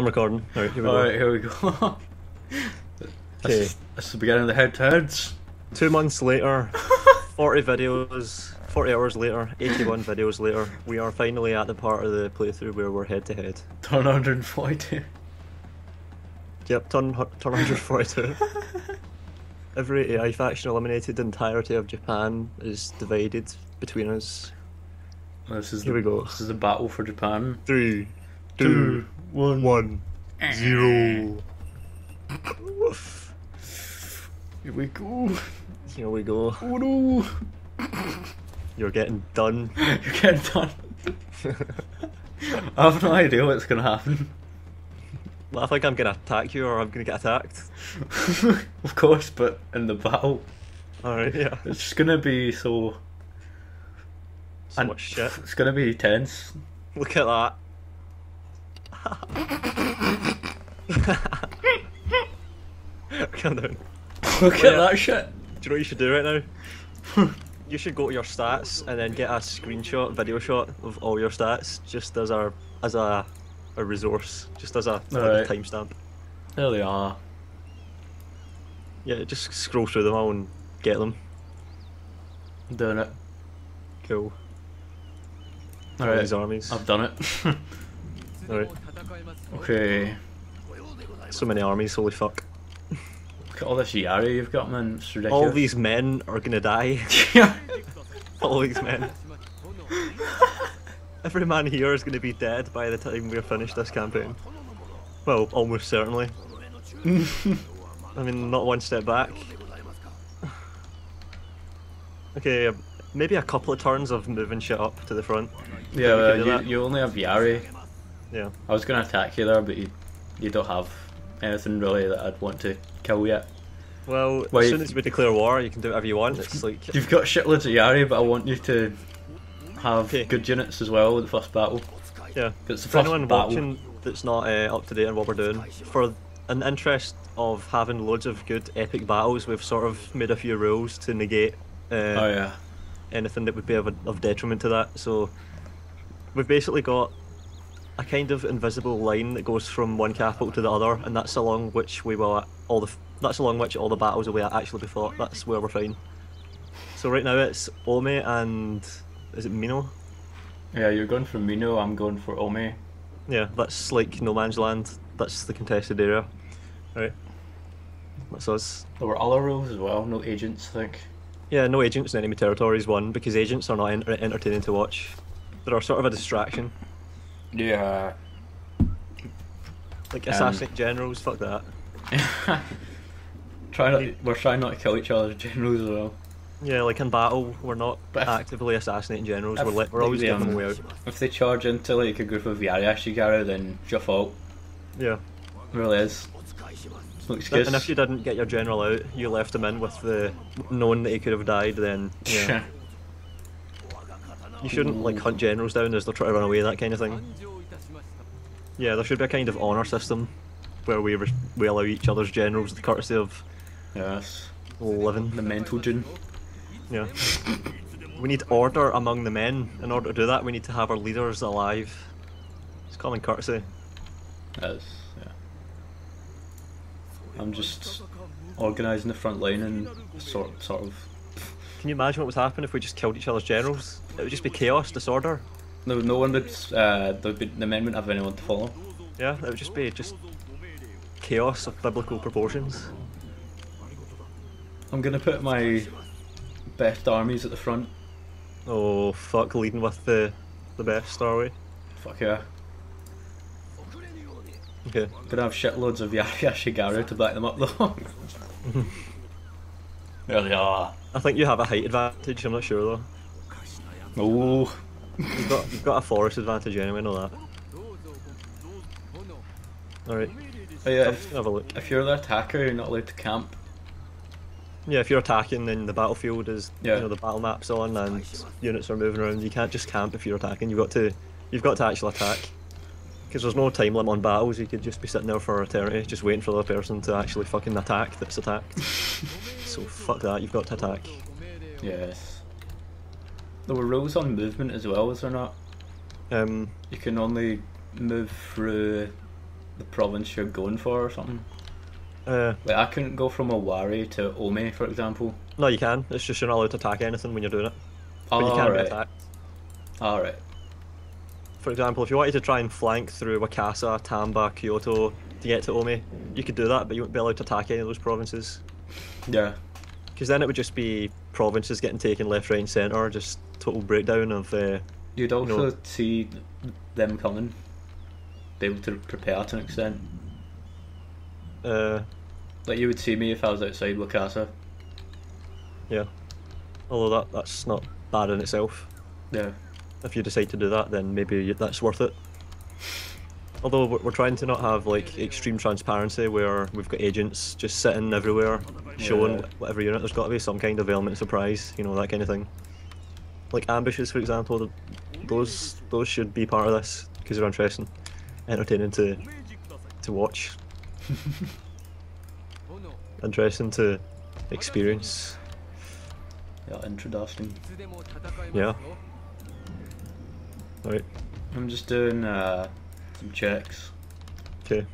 I'm recording. Alright, here we Alright, go. here we go. Okay. this is the beginning of the head to heads. Two months later, 40 videos, 40 hours later, 81 videos later, we are finally at the part of the playthrough where we're head to head. Turn 142. Yep, turn, turn 142. Every AI faction eliminated, the entirety of Japan is divided between us. This is Here the, we go. This is the battle for Japan. Three, Two, one. one, zero. Here we go. Here we go. Oh no. You're getting done. You're getting done. I have no idea what's gonna happen. Well, I think I'm gonna attack you or I'm gonna get attacked. of course, but in the battle, Alright, yeah. it's just gonna be so. So much shit. It's gonna be tense. Look at that. Calm down. Look Yeah. at that shit. Do you know what you should do right now? you should go to your stats and then get a screenshot, video shot of all your stats, just as a as a a resource, just as a, like a Alright. timestamp. There they are. Yeah, just scroll through them all and get them. I'm doing it. Cool. All Alright. these armies. I've done it. Alright. Okay. So many armies. Holy fuck. Look at all this Yari you've got, man. It's ridiculous. All these men are gonna die. all these men. Every man here is going to be dead by the time we're finished this campaign. Well, almost certainly. I mean, not one step back. Okay, uh, maybe a couple of turns of moving shit up to the front. yeah, we well, you, you only have Yari. Yeah. I was gonna attack you there, but you you don't have anything really that I'd want to kill yet. Well, Well, as soon as we declare war, you can do whatever you want. It's like, You've got shitloads of Yari, but I want you to have Okay. good units as well in the first battle. yeah. It's the For anyone battle. watching that's not uh, up to date on what we're doing, for an interest of having loads of good epic battles, we've sort of made a few rules to negate uh, Oh yeah. anything that would be of, a, of detriment to that. So we've basically got a kind of invisible line that goes from one capital to the other, and that's along which we will all the that's along which all the battles will be actually be fought. That's where we're fine. So right now it's Ome and is it Mino? Yeah, you're going for Mino, I'm going for Ome. Yeah, that's like no man's land. That's the contested area. Right. That's us. There were other rules as well, no agents, I think. Yeah, no agents in enemy territories one because agents are not enter- entertaining to watch. They're sort of a distraction. Yeah. Like Um, generals, fuck that. Try not. We're trying not to kill each other's generals as well. Yeah, like in battle, we're not if- actively assassinating generals. if We're, we're they, always giving them um, out. If they charge into like a group of Yari Ashigaru, then it's your fault. Yeah. It really is. It's no excuse. And if you didn't get your general out, you left him in with the knowing that he could have died, then yeah. you shouldn't like hunt generals down as they're trying to run away, that kind of thing. Yeah, there should be a kind of honour system where we we allow each other's generals the courtesy of yes. living. The mental gen. Yeah. We need order among the men. In order to do that, we need to have our leaders alive. It's common courtesy. Yes. Yeah. I'm just organising the front line and sort sort of. Can you imagine what would happen if we just killed each other's generals? It would just be chaos, disorder. No, no one would. Uh, be, the men wouldn't have anyone to follow. Yeah, it would just be just chaos of biblical proportions. I'm gonna put my best armies at the front. Oh fuck, leading with the the best, are we? Fuck yeah. Okay. Gonna have shitloads of Yari Ashigaru to back them up though. there they are. I think you have a height advantage. I'm not sure though. Oh. You've got you've got a forest advantage anyway. Know that. All right. Oh, uh, yeah, Have, if, have a look. if you're the attacker, you're not allowed to camp. Yeah, if you're attacking, then the battlefield is Yeah. you know the battle map's on and units are moving around. You can't just camp if you're attacking. You've got to you've got to actually attack. Because there's no time limit on battles. You could just be sitting there for eternity, just waiting for the other person to actually fucking attack that's attacked. so fuck that. You've got to attack. Yes. There were rules on movement as well, was there not? Um, You can only move through the province you're going for or something? Uh, Like I couldn't go from Owari to Ome, for example. no, you can. It's just you're not allowed to attack anything when you're doing it. But you Oh, can be right. attacked. All right. For example, if you wanted to try and flank through Wakasa, Tamba, Kyoto to get to Ome, you could do that, but you wouldn't be allowed to attack any of those provinces. Yeah. Because then it would just be provinces getting taken left, right, and centre, just total breakdown of. Uh, You'd also No. see them coming, be able to prepare to an extent. uh, Like you would see me if I was outside Wakasa. yeah. Although that that's not bad in itself. Yeah. If you decide to do that, then maybe you- that's worth it. Although we're we're trying to not have like extreme transparency where we've got agents just sitting everywhere showing Yeah. whatever unit. There's got to be some kind of element of surprise, you know, that kind of thing. Like ambushes, for example, th- those those should be part of this because they're interesting, entertaining to to watch, interesting to experience. Yeah, interesting. Yeah. Right. I'm just doing uh, some checks. Okay.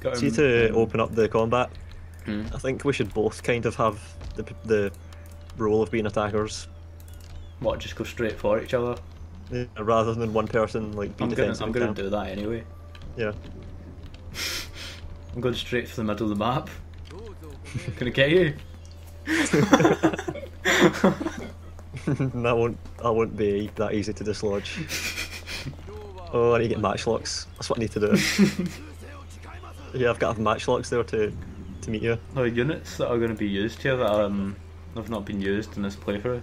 Got See to open up the combat. Hmm. I think we should both kind of have the the role of being attackers, What? Just go straight for each other. uh, rather than one person like be I'm gonna. I'm gonna camp. do that anyway. Yeah. I'm going straight for the middle of the map. Gonna get you. that won't that won't be that easy to dislodge. Oh, I need to get matchlocks. That's what I need to do. yeah, I've got to have matchlocks there to to meet you. The units that are going to be used here that um, have not been used in this playthrough.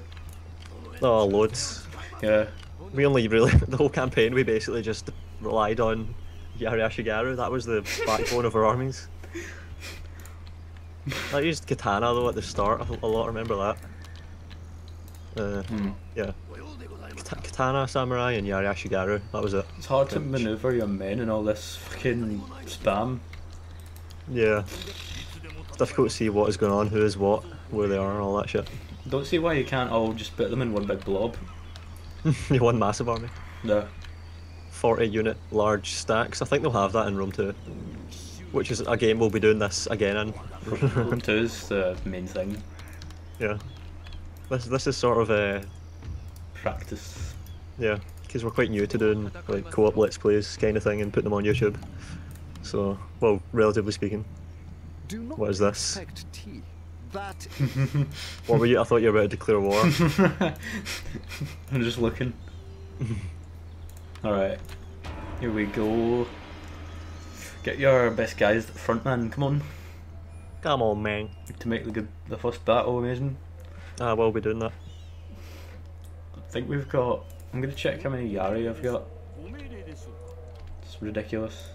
Oh, loads. Yeah. We only really the whole campaign we basically just relied on Yari Ashigaru. That was the backbone of our armies. I used katana though at the start a a lot. Remember that? Uh, Hmm. yeah. Katana, samurai, and Yari Ashigaru. That was it. It's hard to maneuver your men and all this fucking spam. Yeah. It's difficult to see what is going on, who is what, where they are, and all that shit. Don't see why you can't all just put them in one big blob. you one massive army. No. 40 unit large stacks. I think they'll have that in Rome 2. Which is a game we'll be doing this again in. Rome 2 is the main thing. yeah. This this is sort of a Practice. yeah, because we're quite new to doing like co-op let's plays kind of thing and putting them on YouTube. So, well, relatively speaking. Do not What is this? tea. That What were you? I thought you were about to declare war. I'm just looking. Alright. Here we go. Get your best guys at the front, man. Come on. Come on, man. To make the good the first battle amazing. Ah, we'll be doing that. I think we've got. I'm gonna check how many Yari I've got. It's ridiculous.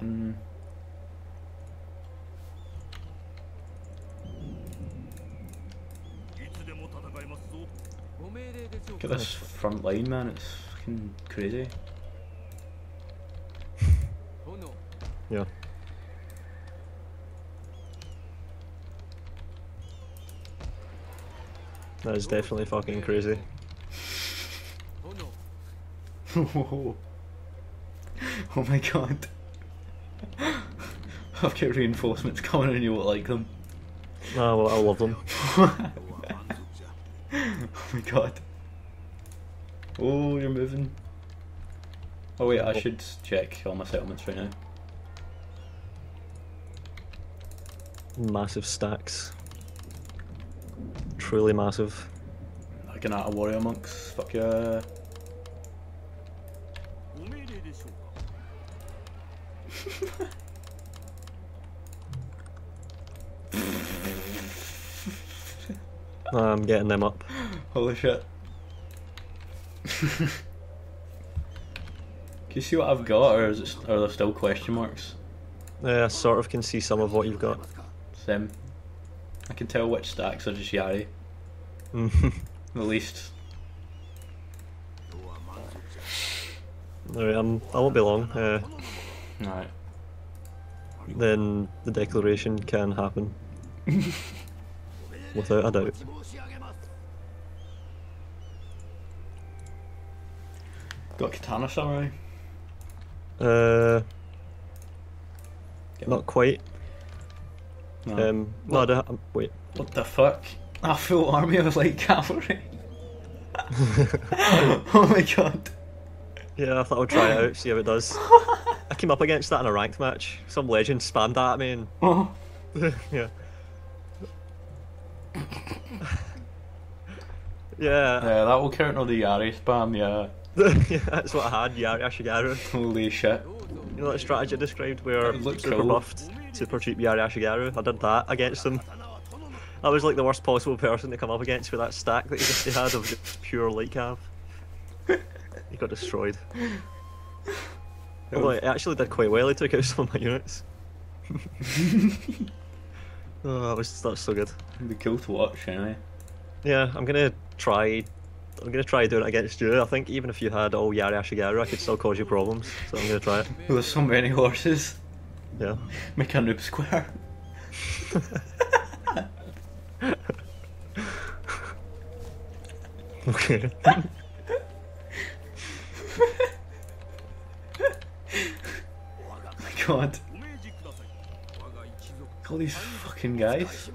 Mm. Look at this front line, man. It's fucking crazy. Yeah. That is definitely fucking crazy. oh my god. I've got reinforcements coming and you won't like them. Ah, well, I love them. oh my god. Oh, you're moving. Oh wait, I oh. should check all my settlements right now. Massive stacks. Truly massive. Like an Art Warrior monks. Fuck yeah. I'm getting them up. Holy shit. Can you see what I've got, or is it, are there still question marks? Yeah, I sort of can see some of what you've got. Same. I can tell which stacks are just Yari, Alright, at least. I'm, I won't be long. Uh, Alright. then the declaration can happen. Without a doubt. Got Katana Samurai. Uh, Get not quite. No. Um, no, I don't, wait. What the fuck? A full army of light cavalry. oh my god. Yeah, I thought I'd try it out, see how it does. I came up against that in a ranked match. Some legend spammed that at me, and Oh. yeah. yeah, Yeah, that will count on the Yari spam, yeah. yeah, that's what I had. Yari Ashigaru. Holy shit. You know that strategy I described where super cool. buffed, super cheap Yari Ashigaru? I did that against him. I was like the worst possible person to come up against with that stack that he just he had of just pure light cav. He got destroyed. Although it actually did quite well, he took out some of my units. oh, that was that's so good. It'd be cool to watch anyway. Yeah, I'm gonna try. I'm gonna try doing it against you. I think even if you had oh, all Yari Ashigaru, I could still cause you problems. So I'm gonna try it. With so many horses. Yeah. Make a noob square. Okay. my god. All these fucking guys.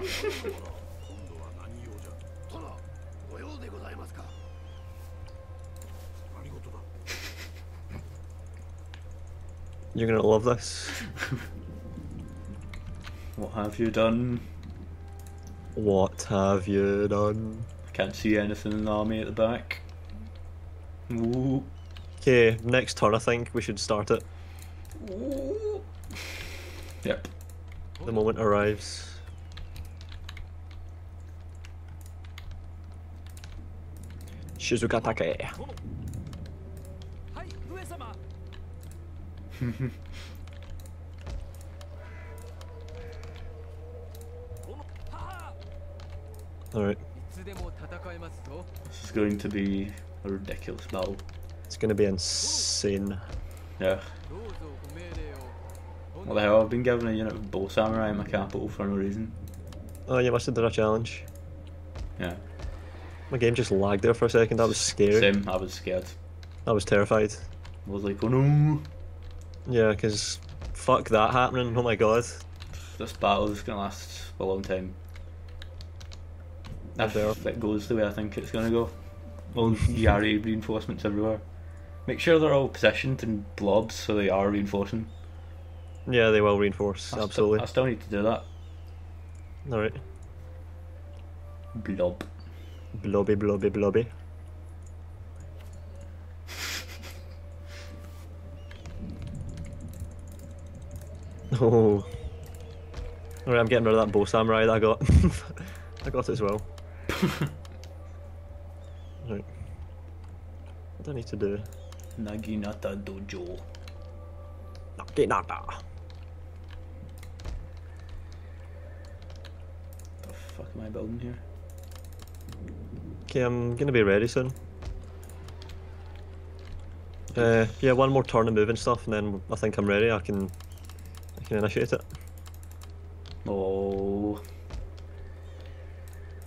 You're gonna love this. What have you done? What have you done? Can't see anything in the army at the back. Okay, next turn I think we should start it. Ooh. Yep. The moment arrives. Shizuka Takaya. Alright. This is going to be a ridiculous battle. It's going to be insane. Yeah. What the hell, I've been given a unit of bow samurai in my capital for no reason. Oh, yeah, must have done a challenge. Yeah. My game just lagged there for a second. That was scary. Same. I was scared. I was terrified. I was like, oh no. Yeah, because fuck that happening. Oh my god. This battle is gonna last a long time. If it goes the way I think it's gonna go. All Yari reinforcements everywhere. Make sure they're all positioned in blobs so they are reinforcing. Yeah, they will reinforce. I st- Absolutely. I still need to do that. Alright. Blob. Blobby, blobby, blobby. Oh. Alright, I'm getting rid of that bow samurai that I got. I got it as well. right. What do I need to do? Naginata Dojo. Naginata. The fuck am I building here? Okay, I'm gonna be ready soon. Uh, yeah, one more turn of moving stuff, and then I think I'm ready. I can, I can initiate it. Oh.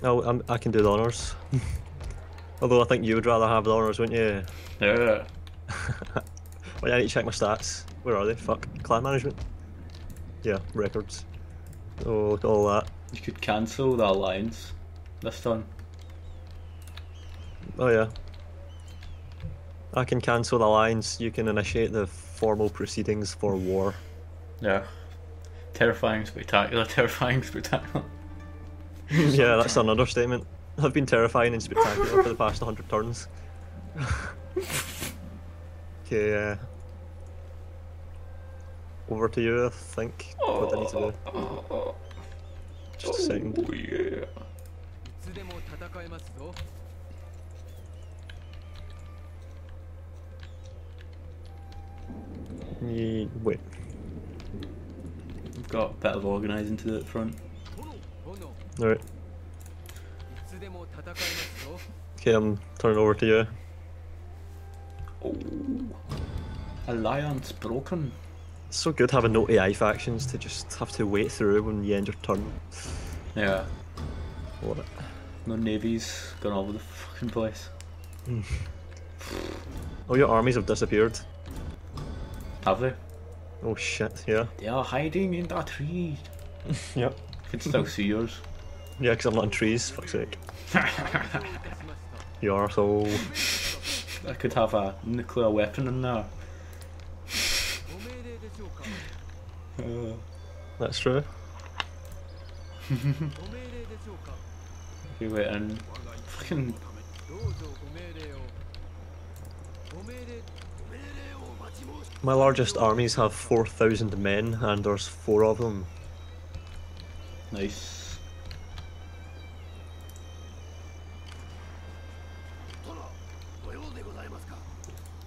Oh, I'm, I can do the honours. Although I think you would rather have the honours, wouldn't you? Yeah. Wait, I need to check my stats. Where are they? Fuck. Clan management? Yeah, records. Oh, look at all that. You could cancel the alliance this turn. Oh, yeah. I can cancel the alliance. You can initiate the formal proceedings for war. Yeah. Terrifying, spectacular, terrifying, spectacular. yeah, that's an understatement. I've been terrifying and spectacular for the past 100 turns. okay, uh, over to you, I think. What do I need to do? Just a second. Oh, yeah. need wit. You've got better organising to do front. Alright. Okay, I'm turning over to you. Oh. Alliance broken. It's so good having no AI factions to just have to wait through when you end your turn. Yeah. What? No navies gone all over the fucking place. All your armies have disappeared. Have they? Oh shit, yeah. They are hiding in that tree. yep. I can still see yours. Yeah, because I'm not in trees, fuck's sake. You're so. I could have a nuclear weapon in there. Uh, That's true. if you wait and fucking My largest armies have 4,000 men, and there's four of them. nice.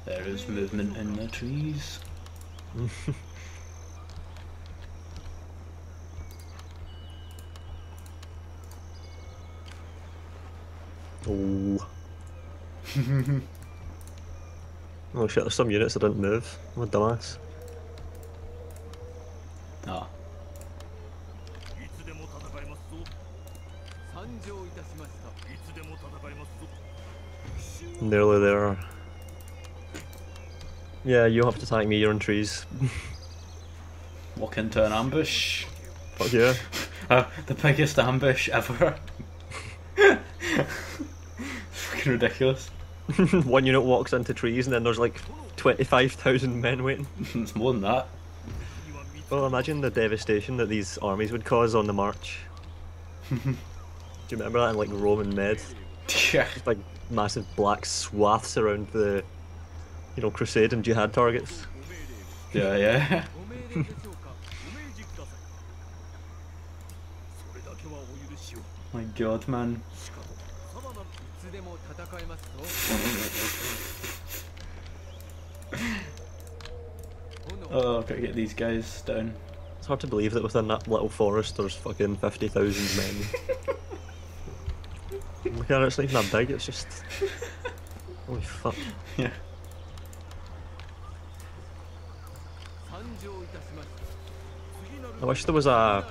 There is movement in the trees. Oh. Oh shit, there's some units that didn't move. I'm a dumbass. Oh. Nearly there. Yeah, you have to attack me, you're in trees. Walk into an ambush. Fuck yeah. uh, the biggest ambush ever. fucking ridiculous. One unit walks into trees and then there's like 25,000 men waiting. it's more than that. Well, imagine the devastation that these armies would cause on the march. Do you remember that in like Roman Med? Yeah. Just, like massive black swaths around the, you know, crusade and jihad targets. Yeah, yeah. My god, man. しかもさまないつでも戦えますぞ炎 Oh, gotta get these guys down. It's hard to believe that within that little forest there's fucking 50,000 men. Look at it, it's not even that big, it's just. Holy fuck. Yeah. 参上いたしました I wish there was a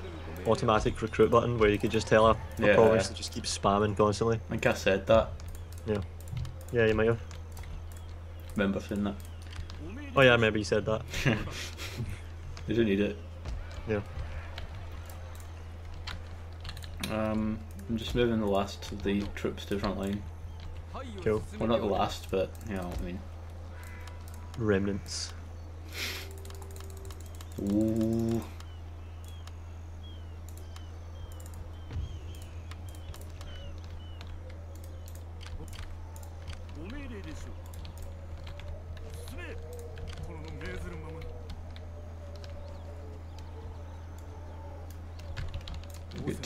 automatic recruit button where you could just tell her yeah. promise to just keep spamming constantly. I think I said that. Yeah. Yeah, you might have. Remember saying that. Oh yeah, maybe you said that. you don't need it. Yeah. Um, I'm just moving the last of the troops to front line. Cool. Well, not the last, but you know what I mean. Remnants. Ooh.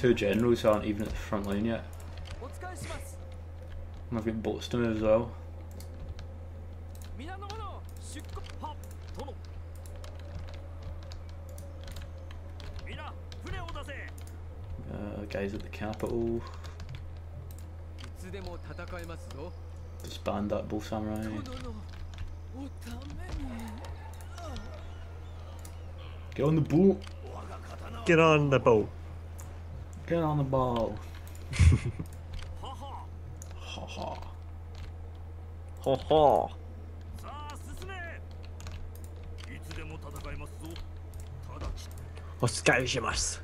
two generals aren't even at the front line yet. I've got boats to move as well. Guys at the capital. Disband that bow samurai. Get on the boat. Get on the boat. Get on the ball. ha ha. Ha ha. Ha ha. お使いします。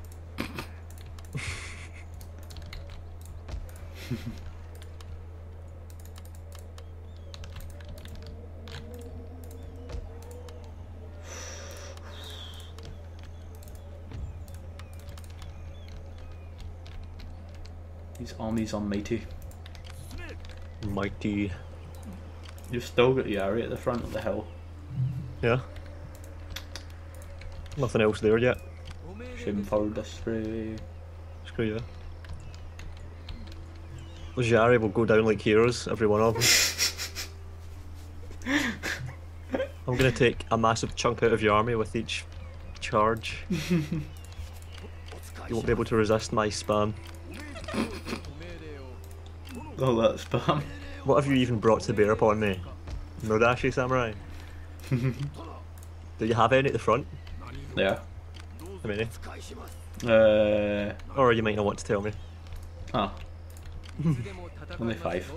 Armies are mighty. Mighty. You've still got Yari at the front of the hill. Yeah. Nothing else there yet. Shameful display. Screw you. Well, Yari will go down like heroes, every one of them. I'm gonna take a massive chunk out of your army with each charge. you won't be able to resist my spam all that spam. What have you even brought to bear upon me? Nodachi eh, Samurai? Do you have any at the front? Yeah. How many? Eh? Uh, or you might not want to tell me. Ah. Only five.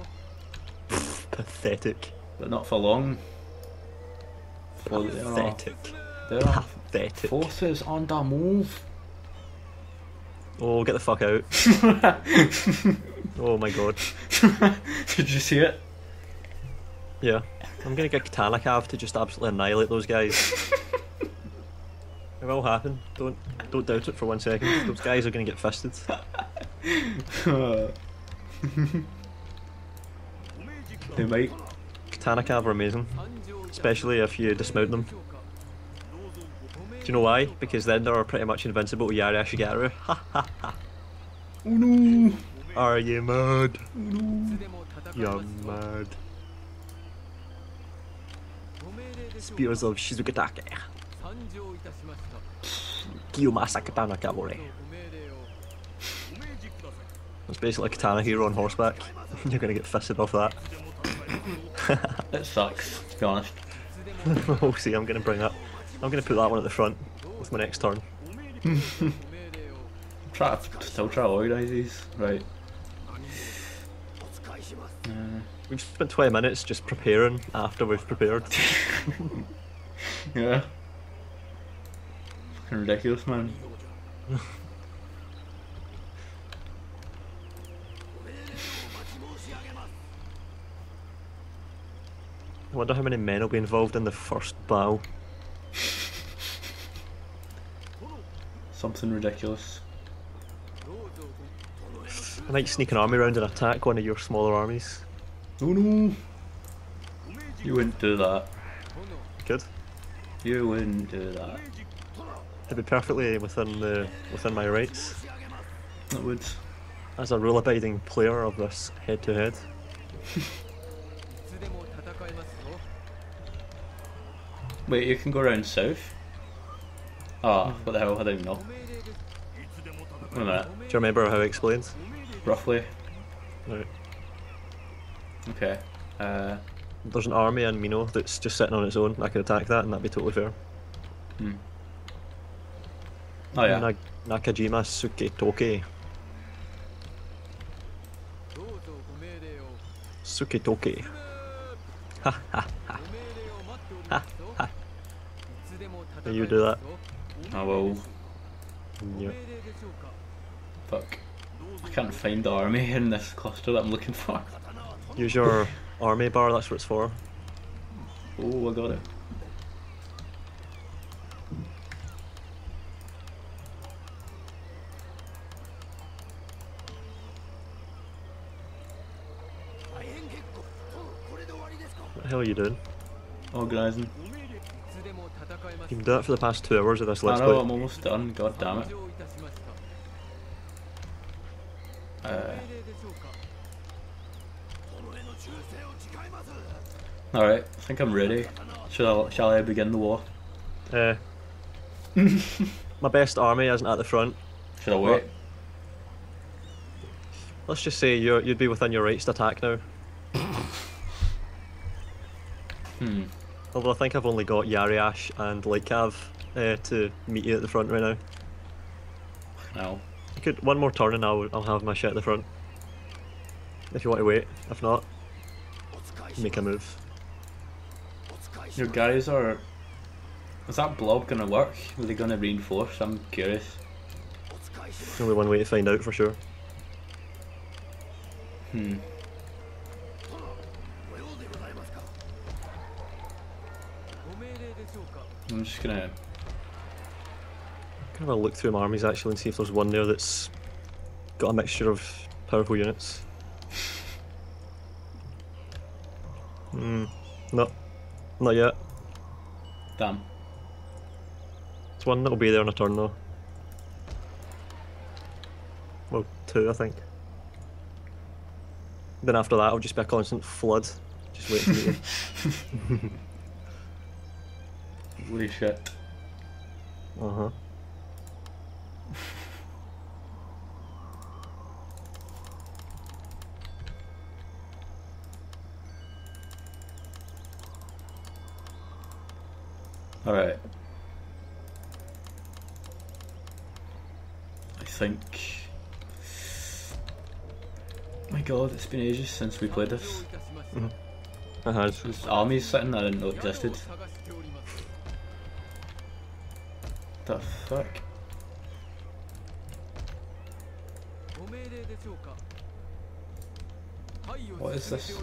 Pathetic. But not for long. Pathetic. Pathetic. Forces on the move. Oh, get the fuck out. Oh my god. Did you see it? Yeah. I'm gonna get Katana Cav to just absolutely annihilate those guys. it will happen. Don't don't doubt it for one second. Those guys are gonna get fisted. they might. Katana Cav are amazing. Especially if you dismount them. Do you know why? Because then they're pretty much invincible to Yari Ashigaru. Ha ha ha. Oh no! Are you mad? You're mad. Spears of Shizugatake. Kiyomasa Katana Cavalry. It's basically a katana hero on horseback. You're gonna get fisted off that. It sucks, to be honest. oh, see, I'm gonna bring up. I'm gonna put that one at the front with my next turn. Try to, still try to organise these. Right. Uh, We've spent 20 minutes just preparing after we've prepared. yeah. Fucking ridiculous, man. I wonder how many men will be involved in the first battle. Something ridiculous. I might sneak an army around and attack one of your smaller armies. Oh no! You wouldn't do that. Good. You wouldn't do that. It'd be perfectly within the within my rights It would. as a rule-abiding player of this head-to-head. Wait, you can go around south? Ah, what the hell? I don't even know. Wait a minute. Do you remember how I explained? Roughly. Right. Okay. Uh, There's an army in Mino that's just sitting on its own. I could attack that, and that'd be totally fair. hmm. Oh yeah. Nag- Nakajima Suketoke. Suketoke. Ha ha ha. You do that. I will. Yeah. Fuck. I can't find the army in this cluster that I'm looking for. Use your army bar, that's what it's for. Oh, I got it. What the hell are you doing? Organising. You've been doing it for the past two hours of this I let's know, play. I'm almost done. God damn it. Uh, Alright, I think I'm ready. Shall I, shall I begin the war? Uh, my best army isn't at the front. Should I wait? Let's just say you're, you'd be within your rights to attack now. Hmm. Although I think I've only got Yariash and Lightcav uh, to meet you at the front right now. No. You could one more turn and I'll I'll have my shit at the front. If you want to wait, if not, make a move. Your guys are. Is that blob gonna work? Are they gonna reinforce? I'm curious. Only one way to find out for sure. Hmm. I'm just gonna. Kind of look through my armies actually and see if there's one there that's got a mixture of powerful units. Hmm. No. Not yet. Damn. It's one that'll be there on a turn though. Well, two I think. Then after that, it'll just be a constant flood. Just wait for you. Holy shit. Uh-huh. Alright. I think... My god, it's been ages since we played this. Mm -hmm. Uh -huh. This armies sitting I didn't know existed the fuck? What is this?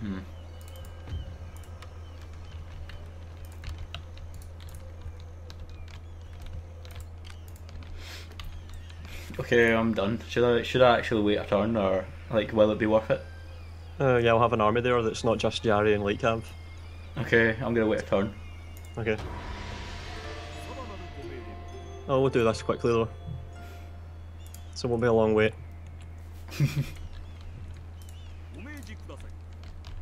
Hmm. Okay, I'm done. Should I should I actually wait a turn or like will it be worth it? Uh, yeah, I'll have an army there that's not just Yari and Lightcav. Okay, I'm gonna wait a turn. Okay. Oh, we'll do this quickly though. So we'll be a long wait.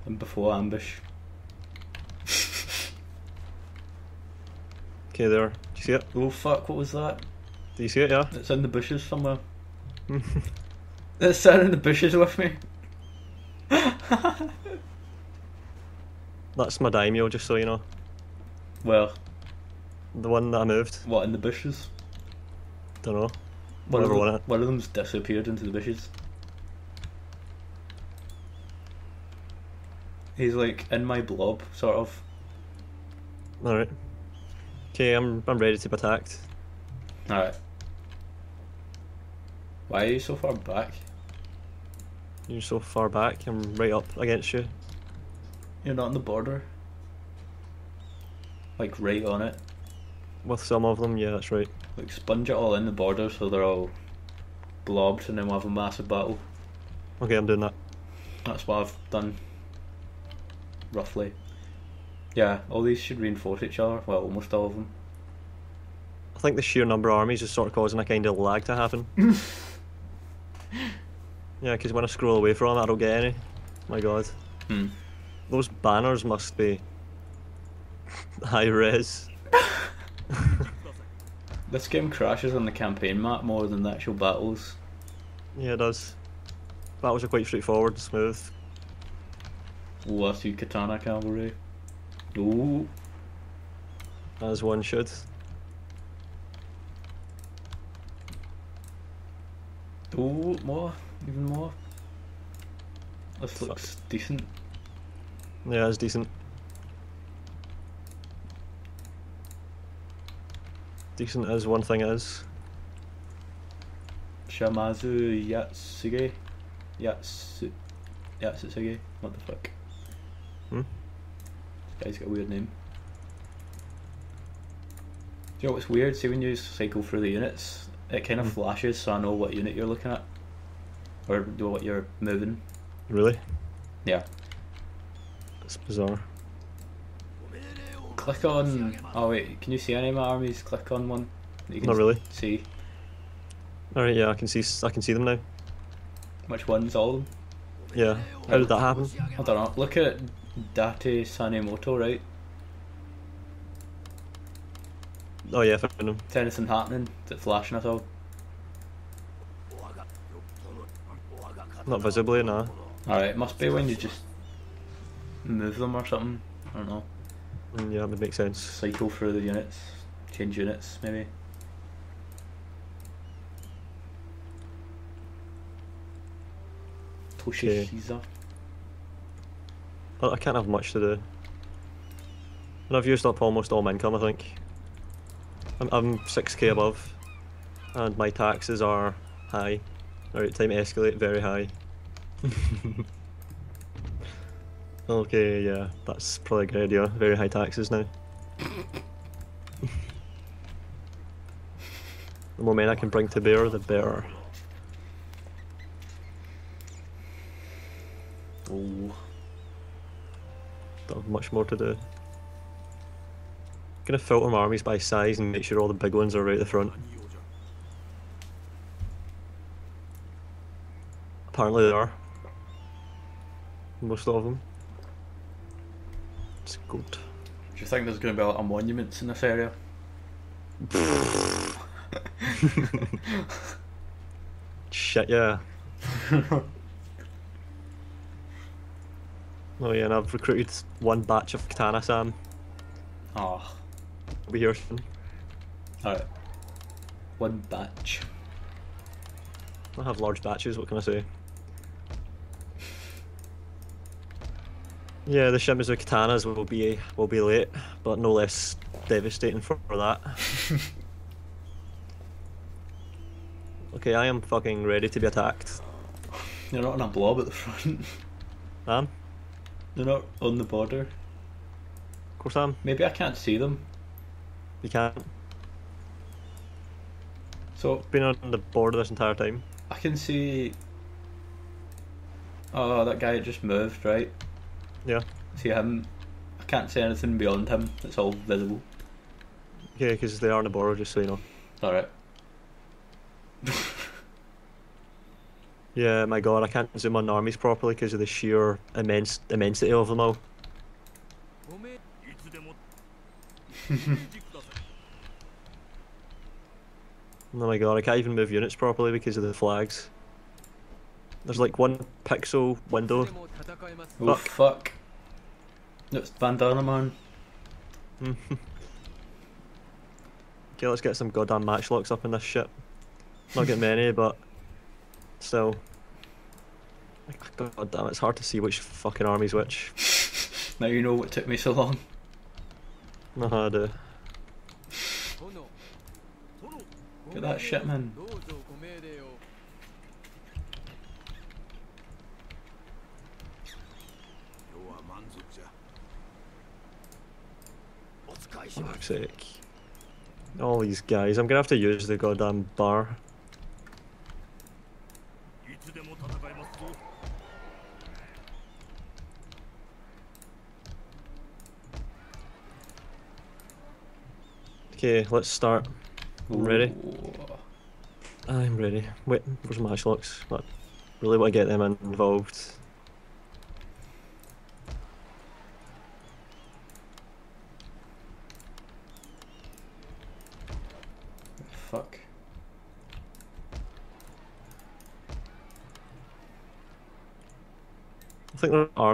and before ambush. okay, there. Do you see it? Oh fuck, what was that? Do you see it, yeah? It's in the bushes somewhere. it's sitting in the bushes with me. That's my daimyo, just so you know. Well, The one that I moved. what in the bushes? Don't know. One of, Whatever them, one of them's disappeared into the bushes. He's like in my blob, sort of. Alright. Okay, I'm I'm ready to be attacked. Alright. Why are you so far back? You're so far back, I'm right up against you. You're not on the border. Like right on it. With some of them, yeah, that's right. Like sponge it all in the border so they're all blobbed and then we'll have a massive battle. Okay, I'm doing that. That's what I've done. Roughly. Yeah, all these should reinforce each other. Well, almost all of them. I think the sheer number of armies is sort of causing a kind of lag to happen. yeah, because when I scroll away from it, I don't get any. My god. Hmm. Those banners must be high res. This game crashes on the campaign map more than the actual battles. Yeah, it does. Battles are quite straightforward and smooth. Oh, I see Katana Cavalry. Ooh. As one should. Ooh, more. Even more. This Fuck. looks decent. Yeah, it's decent. Decent as one thing is. Shimazu Yatsuge? Yatsu... Yatsuge? What the fuck? Hmm? Guy's got a weird name. Do you know what's weird? See when you cycle through the units, it kind of Hmm. flashes so I know what unit you're looking at. Or do what you're moving. Really? Yeah. It's bizarre. Click on... Oh wait, can you see any of my armies? Click on one. that You can Not really. See. Alright, yeah, I can see s- I can see them now. Which ones? All of them? Yeah. How did that happen? I don't know. Look at Date Sanemoto, right? Oh yeah, I found them. Is anything happening? Is it flashing at all? Not visibly, nah. Alright, it must be when you just move them or something. I don't know. Yeah, that would make sense. Cycle through the units. Change units, maybe. I I can't have much to do. And I've used up almost all my income, I think. I'm, I'm 6k above, and my taxes are high. Alright, time to escalate, very high. Okay, yeah, that's probably a good idea. Very high taxes now. the more men I can bring to bear, the better. Oh. Don't have much more to do. I'm gonna filter my armies by size and make sure all the big ones are right at the front. Apparently they are. Most of them. It's good. Do you think there's going to be a lot of monuments in this area? Shit, yeah. Oh yeah, and I've recruited one batch of Katana Sam. Ah, I'll be here soon. alright. One batch. I have large batches, what can I say? Yeah, the Shimazu katanas will be will be late, but no less devastating for, that. okay, I am fucking ready to be attacked. They're not on a blob at the front. Am? They're not on the border. Of course I am. Maybe I can't see them. You can't. So Been on the border this entire time. I can see. Oh, that guy just moved, right? Yeah. See him. I can't see anything beyond him. It's all visible. Yeah, because they are in a borough, just so you know. Alright. yeah, my god, I can't zoom on armies properly because of the sheer immense immensity of them all. oh my god, I can't even move units properly because of the flags. There's like one pixel window. Oh fuck. fuck. It's Bandana Man. okay, let's get some goddamn matchlocks up in this ship. Not getting many, but still. God damn, it's hard to see which fucking army's which. now you know what took me so long. No, I do. Get that shit, man. these guys. I'm gonna have to use the goddamn bar. Okay, let's start. I'm ready. I'm ready. Wait, for some matchlocks, but really want to get them involved.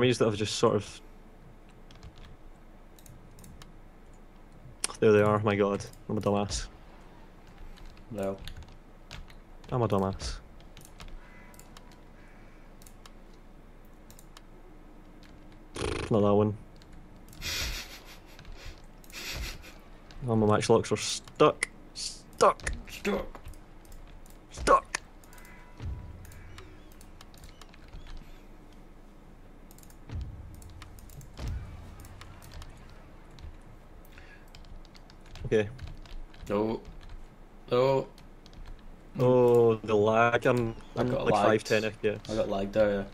Armies that have just sort of. There they are, my god. I'm a dumbass. No. I'm a dumbass. Not that one. Oh, my matchlocks are stuck. Stuck. Stuck. Stuck. Okay. No. No. Oh, the lag. I'm, I'm got like lagged. 510 FPS. I got lagged out, yeah.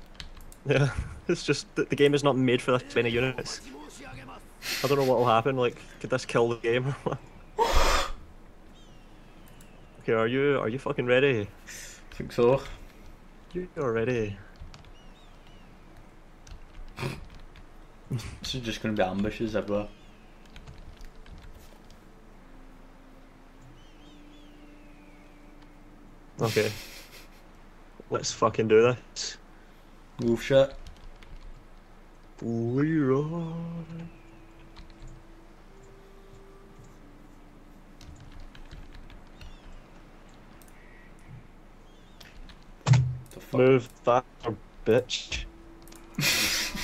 Yeah, it's just the game is not made for this many units. I don't know what will happen, like, could this kill the game Okay, are you, are you fucking ready? I think so. You're ready. this is just gonna be ambushes everywhere. Okay. Let's fucking do this. Move shit. Leroy. The fuck? Move faster, bitch.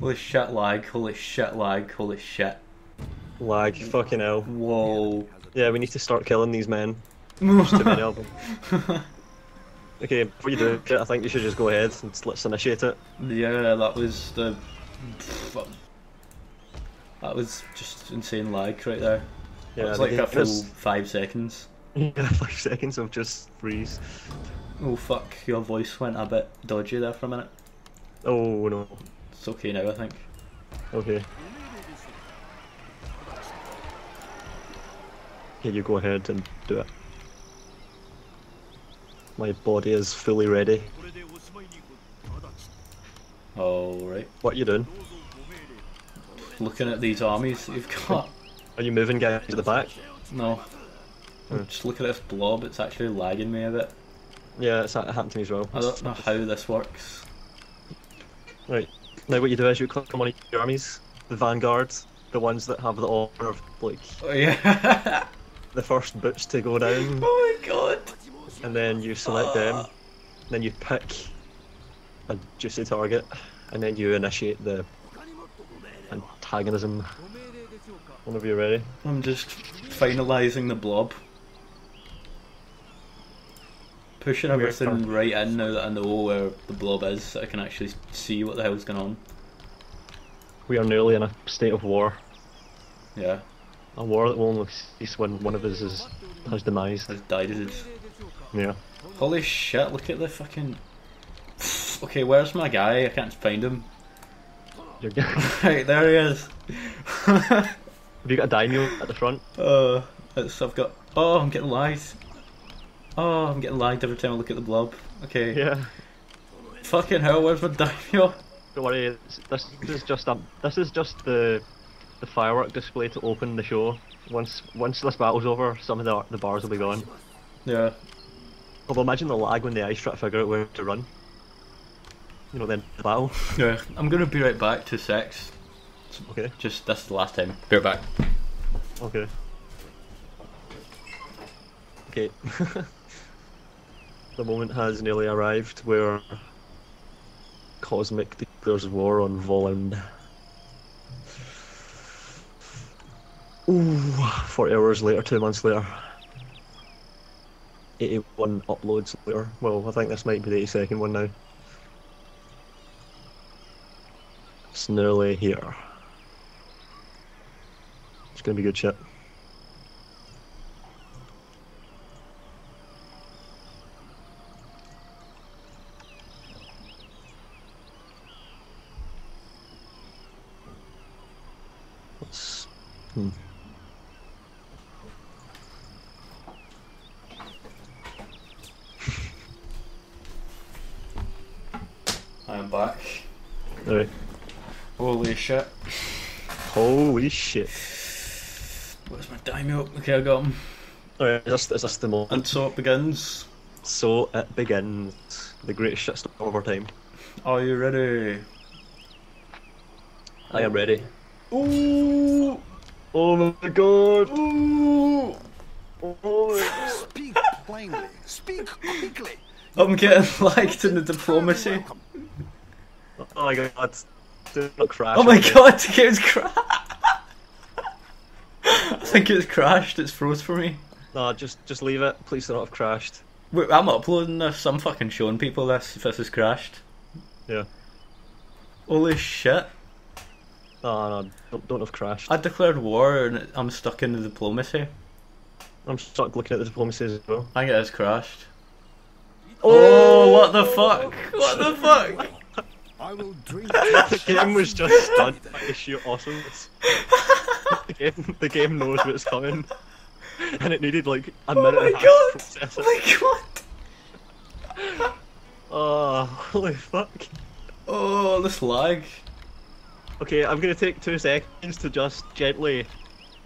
Holy shit lag, holy shit lag, holy shit. Lag, fucking hell. Whoa. Yeah, we need to start killing these men. Too many of them. Okay, before you do it, I think you should just go ahead and let's initiate it. Yeah, that was the. That was just insane lag right there. Yeah, it was like a full five seconds. Yeah, five seconds of just freeze. Oh fuck, your voice went a bit dodgy there for a minute. Oh no. It's okay now, I think. Okay. Okay, you go ahead and do it. My body is fully ready. Alright. What you doing? Looking at these armies you've got. Are you moving guys to the back? No. Hmm. Just looking at this blob, it's actually lagging me a bit. Yeah, it's happened to me as well. I don't know how this works. Right. Now what you do is you click on one of your armies, the vanguards, the ones that have the honour of like oh, yeah. the first boots to go down. Oh my god! and then you select them, then you pick a juicy target, and then you initiate the antagonism. Whenever you're ready. I'm just finalising the blob. Pushing everything right in now that I know where the blob is, so I can actually see what the hell's going on. We are nearly in a state of war. Yeah. A war that will only cease when one of us is, has demised. Has died. Yeah. Holy shit! Look at the fucking. Okay, where's my guy? I can't find him. You're g- Right there he is. Have you got a daimyo at the front? uh, it's, I've got. Oh, I'm getting lagged. Oh, I'm getting lagged every time I look at the blob. Okay. Yeah. Fucking hell! Where's my daimyo? Don't worry. This, this is just um, this is just the the firework display to open the show. Once once this battle's over, some of the the bars will be gone. Yeah. Although imagine the lag when the ice try to figure out where to run. You know, then the battle. Yeah. I'm gonna be right back to sex. Okay. Just this is the last time. Be right back. Okay. Okay. the moment has nearly arrived where Cosmic declares war on Volound. Ooh, 40 hours later, two months later. 81 uploads later. Well, I think this might be the 82nd one now. It's nearly here. It's gonna be good shit. Let's. Hmm. I'm back. Alright. Holy shit. Holy shit. Where's my daimyo? Okay, I got him. Alright, is this, is this the moment? And so it begins. So it begins. The greatest shitstorm of our time. Are you ready? I am ready. Ooh! Oh my god! Ooh! Oh! Speak plainly. Speak quickly. I'm getting lagged in the diplomacy. Oh my god. Do not crash. Oh my god, the game's crashed! I think it's crashed, it's froze for me. No, just just leave it. Please do not have crashed. Wait, I'm uploading this, I'm fucking showing people this if this has crashed. Yeah. Holy shit. No, no, don't, don't have crashed. I declared war and I'm stuck in the diplomacy. I'm stuck looking at the diplomacy as well. I think it has crashed. Oh! oh, what the fuck? What the fuck? I will drink. the game was just stunned by the sheer awesomeness. the, game, the game knows what's coming. And it needed like a oh minute Oh my and a half god! to process Oh my god! Oh, holy fuck. Oh, this lag. Okay, I'm gonna take two seconds to just gently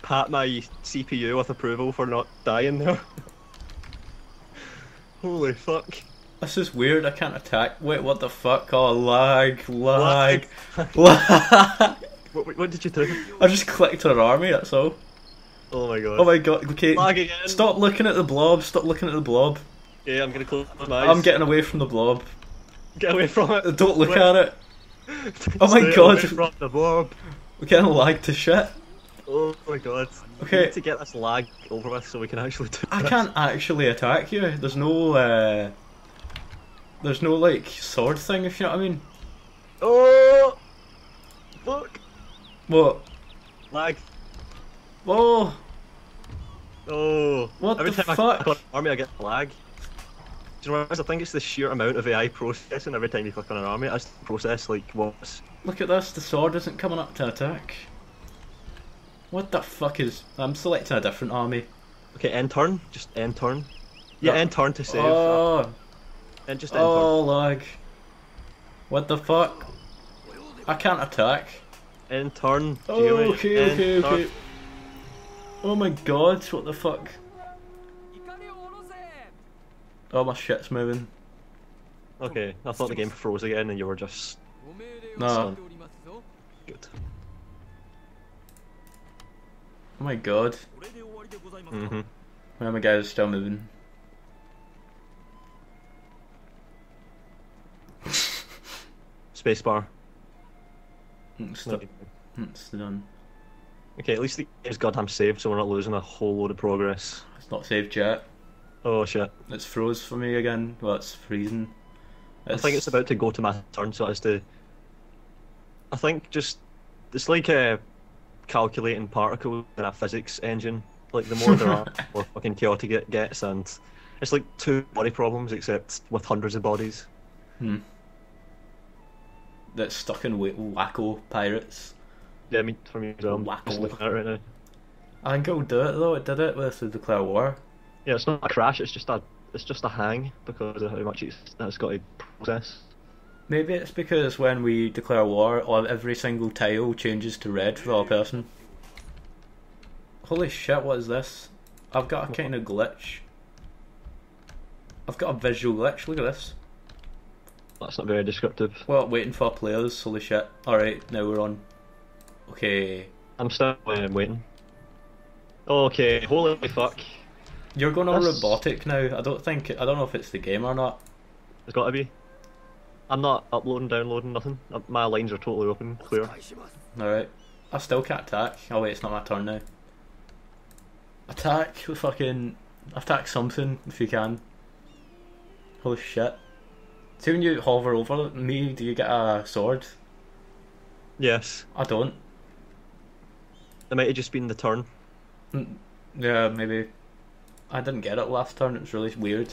pat my CPU with approval for not dying there. Holy fuck. This is weird, I can't attack. Wait, what the fuck? Oh, lag, lag, lag. What, what- what did you do? I just clicked an army, that's all. Oh my god. Oh my god, okay. Lag again. Stop looking at the blob, stop looking at the blob. Yeah, I'm gonna close my eyes. I'm getting away from the blob. Get away from it. Don't look Wait. at it. Oh my Stay God. away from the blob. We're getting lagged to shit. Oh my god. Okay. We need to get this lag over with so we can actually do I this. can't actually attack you. There's no, uh. There's no, like, sword thing, if you know what I mean. Oh! Fuck! What? Lag. Whoa! Oh. What Every the time fuck? I click on army, I get lag. Do you know what? I think it's the sheer amount of AI processing every time you click on an army. It has to process like what's. Look at this, the sword isn't coming up to attack. What the fuck is. I'm selecting a different army. Okay, end turn. Just end turn. Yeah, No. end turn to save. Oh! and just end Oh, lag. What the fuck? I can't attack. In turn. Oh, okay, and okay, turn. okay. Oh my god, what the fuck? Oh, my shit's moving. Okay, I thought the game froze again and you were just... No. Good. Oh my god. Mm hmm Where my guys are still moving. Spacebar. Mm, Stop it's done. Okay, at least the game's goddamn saved, so we're not losing a whole load of progress. It's not saved yet. Oh shit. It's froze for me again. Well, it's freezing. I think it's about to go to my turn, so as to. I think just it's like a calculating particles in a physics engine. Like the more there are, the more fucking chaotic it gets, and it's like two body problems except with hundreds of bodies. Hmm. That's stuck in wacko pirates. Yeah, I mean for me as well. I'm just looking at it right now. I think it'll do it though. It did it with the declare war. Yeah, it's not a crash. It's just a it's just a hang because of how much it's that's got to process. Maybe it's because when we declare war, all, every single tile changes to red for our person. Holy shit! What is this? I've got a kind of glitch. I've got a visual glitch. Look at this. That's not very descriptive. Well, waiting for players. Holy shit! All right, now we're on. Okay. I'm still um, waiting. Okay, holy fuck. You're going all robotic now. I don't think I don't know if it's the game or not. It's got to be. I'm not uploading, downloading, nothing. Uh, my lines are totally open, clear. All right. I still can't attack. Oh wait, it's not my turn now. Attack with fucking attack something if you can. Holy shit! See when you hover over me, do you get a sword? Yes. I don't. It might have just been the turn. Mm, Yeah, maybe. I didn't get it last turn. It was really weird.